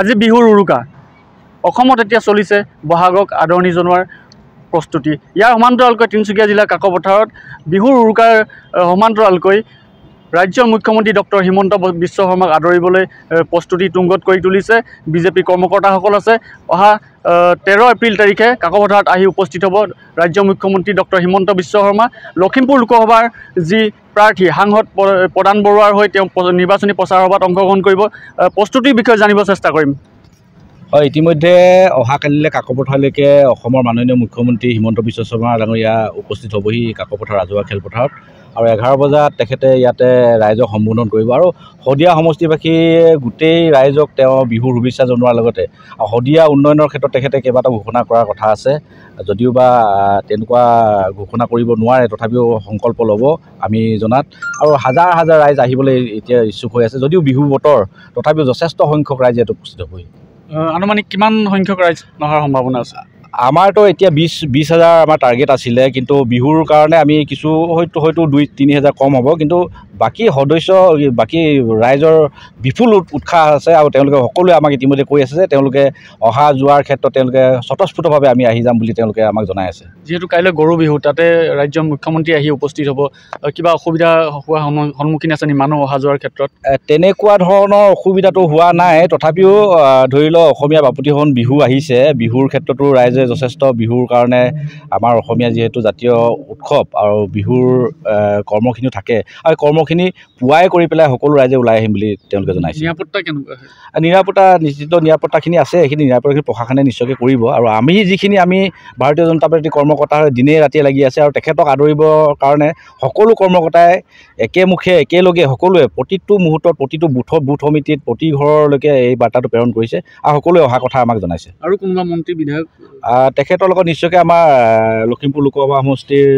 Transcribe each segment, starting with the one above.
আজি বিহুৰ উৰুকা। অসমত এতিয়া চলিছে বহাগক আদৰণি জনোৱাৰ প্ৰস্তুতি। ইয়াৰ সমান্তৰালকৈ তিনিচুকীয়া জিলাৰ কাকপথাৰত বিহুৰ উৰুকাৰ সমান্তৰালকৈ ৰাজ্যৰ মুখ্যমন্ত্ৰী ডক্টৰ হিমন্ত বিশ্ব শৰ্মাক আদৰিবলৈ প্ৰস্তুতি তুংগত কৰি তুলিছে। বিজেপি কৰ্মকৰ্তাসকল আছে। অহা তেৰ এপ্ৰিল তাৰিখে কাকপথাৰত আহি উপস্থিত হ'ব ৰাজ্যৰ মুখ্যমন্ত্ৰী ডক্টৰ হিমন্ত বিশ্ব শৰ্মা। লখিমপুৰ লোকসভাৰ যি প্ৰাৰ্থী সাংসদ প্ৰদান বৰুৱাৰ হৈ তেওঁ নিৰ্বাচনী প্ৰচাৰ সভাত অংশগ্ৰহণ কৰিব প্ৰস্তুতিৰ বিষয়ে জানিব চেষ্টা কৰিম। হয় ইতিমধ্যে অহাকালিলৈ কাকপথাৰলৈকে অসমৰ মাননীয় মুখ্যমন্ত্ৰী হিমন্ত বিশ্ব শৰ্মা ডাঙৰীয়া উপস্থিত হ'বহি কাকপথাৰ ৰাজহুৱা খেলপথাৰত। আৰু এঘাৰ বজাত তেখেতে ইয়াতে ৰাইজক সম্বোধন কৰিব। আৰু শদিয়া সমষ্টিবাসীয়ে গোটেই ৰাইজক তেওঁ বিহুৰ শুভেচ্ছা জনোৱাৰ লগতে শদিয়া উন্নয়নৰ ক্ষেত্ৰত তেখেতে কেইবাটাও ঘোষণা কৰাৰ কথা আছে। যদিও বা তেনেকুৱা ঘোষণা কৰিব নোৱাৰে তথাপিও সংকল্প ল'ব আমি জনাত। আৰু হাজাৰ হাজাৰ ৰাইজ আহিবলৈ এতিয়া ইচ্ছুক হৈ আছে। যদিও বিহু বতৰ তথাপিও যথেষ্ট সংখ্যক ৰাইজ ইয়াত উপস্থিত হ'বহি আনুমানিক কিমান সংখ্যক ৰাইজ নহাৰ সম্ভাৱনা আছে? আমাৰতো এতিয়া বিছ বিছ হাজাৰ আমাৰ টাৰ্গেট আছিলে কিন্তু বিহুৰ কাৰণে আমি কিছু হয়তো হয়তো দুই তিনি হাজাৰ কম হ'ব কিন্তু বাকী সদস্য বাকী ৰাইজৰ বিপুল উৎ- উৎসাহ আছে আৰু তেওঁলোকে সকলোৱে আমাক ইতিমধ্যে কৈ আছে যে তেওঁলোকে অহা যোৱাৰ ক্ষেত্ৰত তেওঁলোকে স্বতঃস্ফূৰ্তভাৱে আমি আহি যাম বুলি তেওঁলোকে আমাক জনাই আছে। যিহেতু কাইলৈ গৰু বিহু তাতে ৰাজ্যৰ মুখ্যমন্ত্ৰী আহি উপস্থিত হ'ব। কিবা অসুবিধা হোৱা সন্মু- সন্মুখীন আছে নেকি মানুহ অহা যোৱাৰ ক্ষেত্ৰত? তেনেকুৱা ধৰণৰ অসুবিধাটো হোৱা নাই। তথাপিও ধৰি লওক অসমীয়া বাপতিসাহোন বিহু আহিছে। বিহুৰ ক্ষেত্ৰতো ৰাইজে যথেষ্ট বিহুৰ কাৰণে আমাৰ অসমীয়া যিহেতু জাতীয় উৎসৱ আৰু বিহুৰ কৰ্মখিনিও থাকে। আৰু কৰ্মখিনি পুৱাই কৰি পেলাই সকলো ৰাইজে ওলাই আহিম বুলি তেওঁলোকে জনাইছে। নিৰাপত্তা কেনেকুৱা নিৰাপত্তা নিশ্চিত নিৰাপত্তাখিনি আছে সেইখিনি নিৰাপত্তাখিনি প্ৰশাসনে নিশ্চয়কৈ কৰিব। আৰু আমি যিখিনি আমি ভাৰতীয় জনতা পাৰ্টীৰ কৰ্মকৰ্তা দিনে ৰাতিয়ে লাগি আছে আৰু তেখেতক আদৰিবৰ কাৰণে সকলো কৰ্মকৰ্তাই একেমুখে একেলগে সকলোৱে প্ৰতিটো মুহূৰ্তত প্ৰতিটো বুথ বুথ সমিতিত প্ৰতি ঘৰলৈকে এই বাৰ্তাটো প্ৰেৰণ কৰিছে আৰু সকলোৱে অহা কথা আমাক জনাইছে। আৰু কোনোবা মন্ত্ৰী বিধায়ক? তেখেতৰ লগত নিশ্চয়কৈ আমাৰ লখিমপুৰ লোকসভা সমষ্টিৰ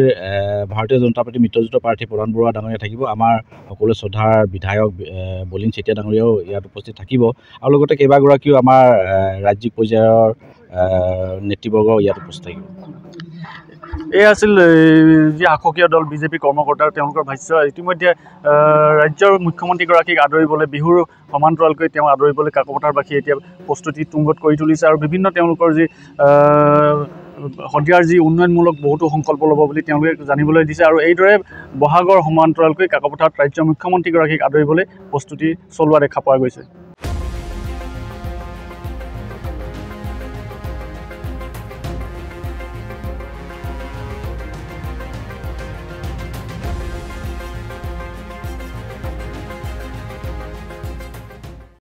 ভাৰতীয় জনতা পাৰ্টীৰ মিত্ৰজোঁট প্ৰাৰ্থী প্ৰধান বৰুৱা ডাঙৰীয়া থাকিব। আমাৰ সকলো শ্ৰদ্ধাৰ বিধায়ক বলিন চেতিয়া ডাঙৰীয়াও ইয়াত উপস্থিত থাকিব। আৰু লগতে কেইবাগৰাকীও আমাৰ ৰাজ্যিক পৰ্যায়ৰ আহ, নেতৃবৰ্গ ইয়াত উপস্থিত থাকিব। এই আছিল যি শাসকীয় দল বিজেপি কৰ্মকৰ্তাৰ তেওঁলোকৰ ভাষ্য। ইতিমধ্যে ৰাজ্যৰ মুখ্যমন্ত্ৰীগৰাকীক আদৰিবলৈ বিহুৰ সমান্তৰালকৈ তেওঁ আদৰিবলৈ কাকপথাৰবাসী এতিয়া প্ৰস্তুতি তুংগত কৰি তুলিছে। আৰু বিভিন্ন তেওঁলোকৰ যি শদিয়াৰ যি উন্নয়নমূলক বহুতো সংকল্প ল'ব বুলি তেওঁলোকে জানিবলৈ দিছে আৰু এইদৰে বহাগৰ সমান্তৰালকৈ কাকপথাৰত ৰাজ্যৰ মুখ্যমন্ত্ৰীগৰাকীক আদৰিবলৈ প্ৰস্তুতি চলোৱা দেখা পোৱা গৈছে।